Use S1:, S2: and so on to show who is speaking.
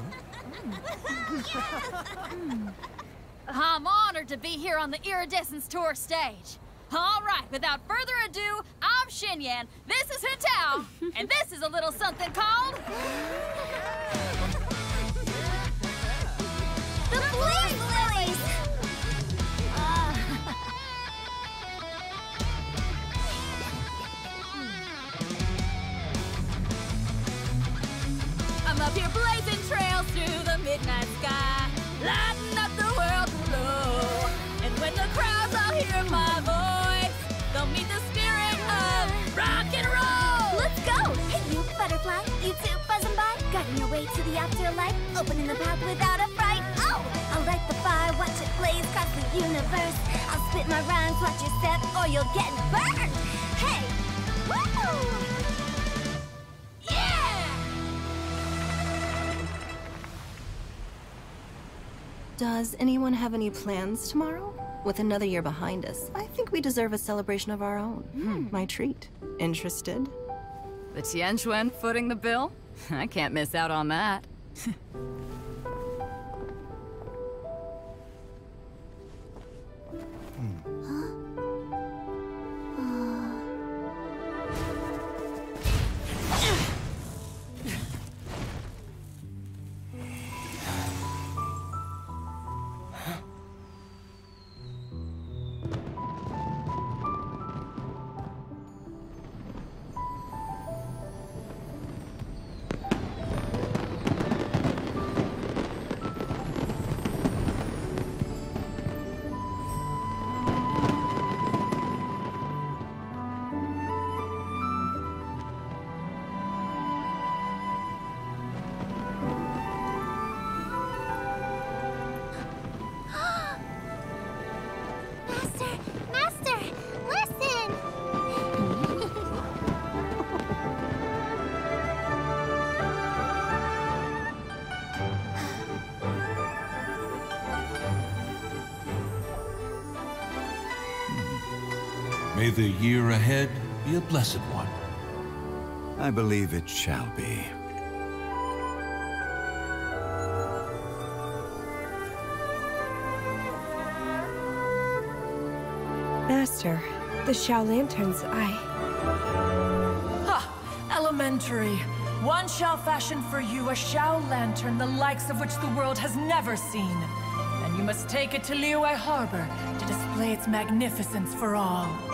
S1: I'm honored to be here on the Iridescence Tour stage. All right, without further ado, I'm Xinyan, this is Hu Tao, and this is a little something called...
S2: The Flame Lilies!
S1: I'm up here blazing through the midnight sky, lighting up the world below. And when the crowds all hear my voice, they'll meet the spirit of rock and roll.
S2: Let's go! Hey, you butterfly, you two buzzing by, guiding your way to the afterlife, opening the path without a fright. Oh! I'll light the fire, watch it blaze across the universe. I'll spit my rhymes, watch your step, or you'll get burned. Hey! Woo!
S3: Does anyone have any plans tomorrow? With another year behind us, I think we deserve a celebration of our own. Hmm. My treat. Interested?
S4: The Tianquan footing the bill? I can't miss out on that.
S5: May the year ahead be a blessed one.
S6: I believe it shall be.
S7: Master, the Xiao Lanterns, I...
S8: Ha! Elementary. One shall fashion for you a Xiao Lantern the likes of which the world has never seen. And you must take it to Liyue Harbor to display its magnificence for all.